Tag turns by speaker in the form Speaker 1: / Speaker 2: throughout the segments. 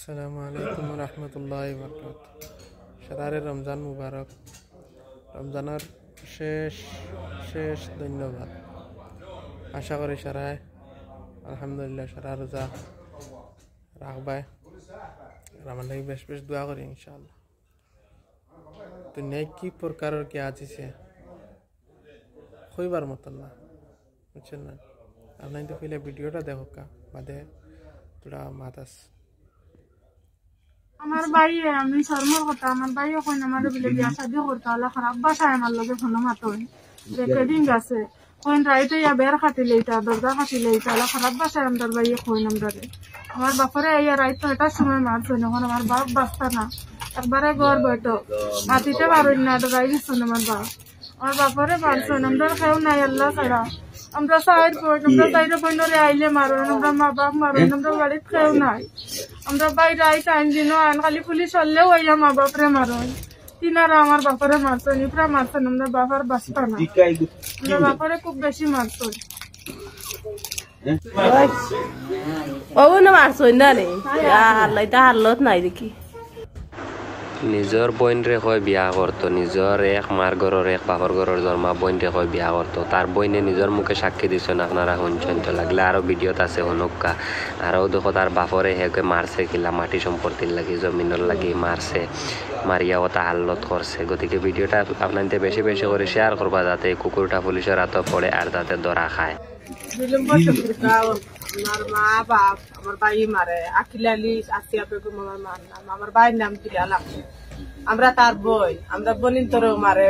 Speaker 1: আসসালামু আলাইকুম রহমতুল্লাহ বরকাত সাদারে রমজান মুবারক। রমজানের শেষ শেষ ধন্যবাদ। আশা করি সারায়, আলহামদুলিল্লাহ সারা রোজা রাখবাই। আর আমার লাগি বেশ বেশ দোয়া করি ইনশাআল্লাহ। দুনিয়ায় কি প্রকারের কি আছে কইবার মতন না, বুঝছেন না? আপনার তো ফিলে ভিডিওটা দেখো কা, বাদে তোরা মাতাস।
Speaker 2: আমার ভাই আমি শর্মার কথা আমার ভাই এখন আমার বলে বিয়া শাদি করতে হলে খারাপ বাসায় আমার লগে ফোন মাতন রেকর্ডিং আছে কোন রাইতে ইয়া বের খাটিলে এটা দরজা খাটিলে এটা হলে খারাপ বাসায় আমার ভাই কইন আমরারে। আমার বাপরে ইয়া রাইত ছয়টার সময় মারছে এখন আমার বাপ বাস্তা না। একবারে ঘর বইতো মাটিতে পারুন না ডরাই দিচ্ছেন আমার বাপ। আমার বাপরে পারছে আমরা কেউ নাই আল্লাহ ছাড়া। আমরা সাইড পড় আমরা সাইডে পড়লে আইলে মারুন আমরা মা বাপ মারুন আমরা বাড়িতে কেউ নাই। আমরা বাইরে আই টাইম দিন আন খালি পুলিশ হলেও আইয়া মা বাপরে মারুন। তিনারা আমার বাপরে মারছেন ইপরা মারছেন আমরা বাপার বাঁচতাম না। আমরা বাপরে খুব বেশি মারছেন।
Speaker 3: ও না মারছই না রে? হারলাই তা হারলত নাই দেখি।
Speaker 4: নিজৰ বইনৰে কয় বিয়া কৰতো নিজৰ এক মাৰ ঘৰৰ এক বাপৰ ঘৰৰ জন্মা বইনৰে কয় বিয়া কৰতো তাৰ বইনে নিজৰ মুখে সাক্ষী দিছেন আপনারা শুনছেন তো লাগলে আরও ভিডিওত আছে শুনুকা আরও দেখো তার বাপরে হেকে মারছে কিলা মাটি সম্পত্তির লাগি জমিনের লাগি মারছে মারিয়া ওটা হাল্লত করছে গতিকে ভিডিওটা আপনাদের বেশি বেশি করে শেয়ার করবা যাতে কুকুরটা পুলিশের হাতে পড়ে আর যাতে ধরা খায়।
Speaker 5: আমার মা বাপ আমার ভাই মারে আখিল আলী আসিয়া বেগম আমার মার নাম আমার ভাইয়ের নাম দিলালাম আমরা তার বই আমরা বনিন তোরেও মারে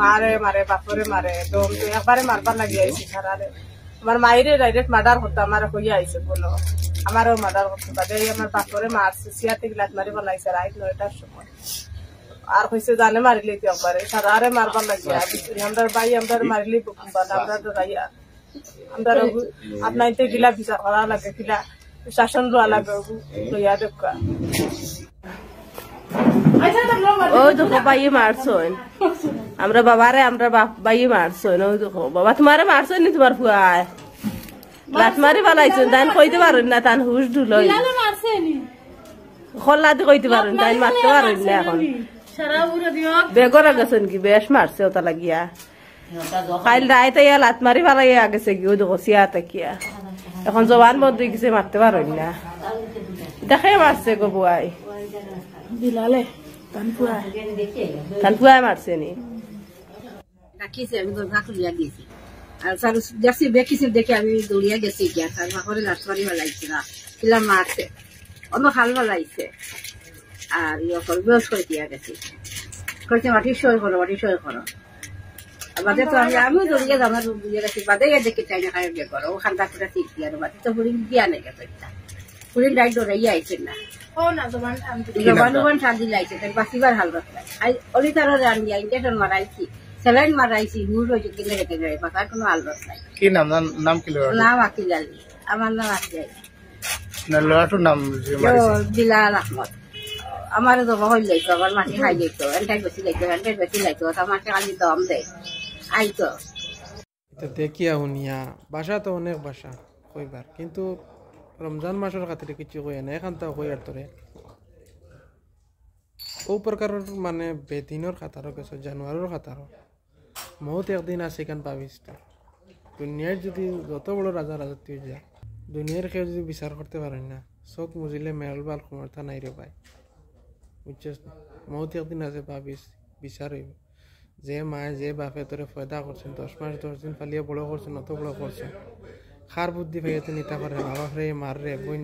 Speaker 5: মারে মারে বাপরে মারে তো একবারে মারবার লাগিয়ে আইসি সারারে আমার মায়েরে ডাইরেক্ট মার্ডার হতো আমার হইয়া আইসে বলো আমারও মার্ডার করতে বাদে আমার বাপরে মারছে সিয়াতে গিলাত মারি বলাইছে রাইট নয়টার সময় আর কইছে জানে মারিলে একবারে সারারে মারবার লাগিয়ে আমরা ভাই আমরা মারিলে আমরা ডরাইয়া আমরা আপনার তো গিলা বিচার করা লাগে গিলা শাসন লওয়া লাগে লইয়া দেখা
Speaker 3: ওই দেখো বাই মারছই আমরা বাবারে আমরা বাপ বাই মারছই ওই দেখো। বাবা তোমারে মারছই নি তোমার ফুয়ায় লাট মারি পালাইছেন তাই কইতে পারেন না তান হুশ দি কইতে পারেন তাই মারতে পারেন না এখন। বেগরে গেছেন কি বেশ মারছে ওটা লাগিয়া। কাইল রাইতে ইয়া লাত মারি পালাইয়া গেছে কি ওই দেখো সিয়া তাকিয়া এখন জবান বন্ধ গেছে মারতে পারেন না দেখে মারছে গো বুয়াই
Speaker 2: বিলালে তানপুয়া
Speaker 3: মারছে নি।
Speaker 6: রাখিছে আমি দরজা খুলিয়া দিয়েছি। আর স্যার দেখছি বেকিছে দেখে আমি দৌড়িয়া গেছি গিয়া স্যার মাকড়ে লাট মারি বেলাইছে না কিলা মারছে অন্য খাল বেলাইছে আর ইয়ে করে দিয়া গেছি। কইছে মাটি সই করো মাটি সই করো বাদে তো আমি বাদে গিয়ে দেখি চাই না করো। ও খান্দা করে ঠিক দিয়া বাদে তো দিয়া নেই গেছে ডাইট দৌড়াইয়া আইছে না। শান্তি লাগছে তাই বাঁচিবার হাল রাখলাম অলি তারা রান্নি ইঞ্জেকশন মারাইছি স্যালাইন মারাইছি হুর হয়েছে কিনে রেখে যায় বাঁচার কোনো আলবাস নাই।
Speaker 1: কি নাম? নাম- নাম কি
Speaker 6: নাম আকিল আলী। আমার নাম আকিল আলী।
Speaker 1: না লড়াটোর নাম যে
Speaker 6: তো
Speaker 1: মারিছে।
Speaker 6: বিলাল আহমদ। আমার জমা হইল লাইতো আমার মাটি খাই যাইতো এনটাই বেশি লাইতো এনটাই বেশি লাইতো আমার খালি দম দেয়। আইতো।
Speaker 1: এটা দেখিয়া শুনিয়া ভাষা তো অনেক ভাষা কইবার। কিন্তু রমজান মাসের খাতিরে কিছু কই না এখান তো কই আর তোরে ও প্রকারের মানে বেদিনের খাতারও কিছু জানুয়ারের খাতারও মত একদিন আছে এখান পাবিস দুনিয়ার যদি যত বড় রাজা রাজা তুই যা দুনিয়ার কেউ যদি বিচার করতে পারেন না, চোখ মুজিলে মেরল বাল ক্ষমতা নাই রে ভাই বুঝছিস মত একদিন আছে পাবিস বিচার হইব যে মায়ে যে বাপে তোরে ফয়দা করছেন, দশ মাস দশ দিন ফালিয়ে বড় করছেন, অত বড় করছেন, খার বুদ্ধি ভাইয়া তুই নিতা করে, বাবা রে, মার রে বইন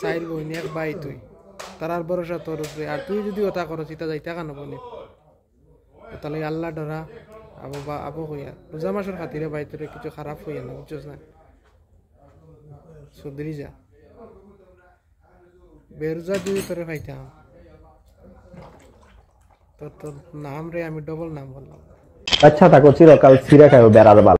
Speaker 1: চাইল বইন এক বাই তুই তারার ভরসা তোর উপরে, আর তুই যদি ওটা করো চিতা যাইতা কেন বলি তাহলে আল্লাহ ডরা, আবু বা, আবু হইয়া, রোজা মাসের খাতিরে বাই তোরে কিছু খারাপ হইয়া না, বুঝছস না? সুদরি যা। বেরোজা যদি তোরে পাইতাম তোর তোর নাম রে আমি ডবল নাম বললাম।
Speaker 7: আচ্ছা থাকো, চিরকাল ছিঁড়ে খাইও বেড়ার বাল।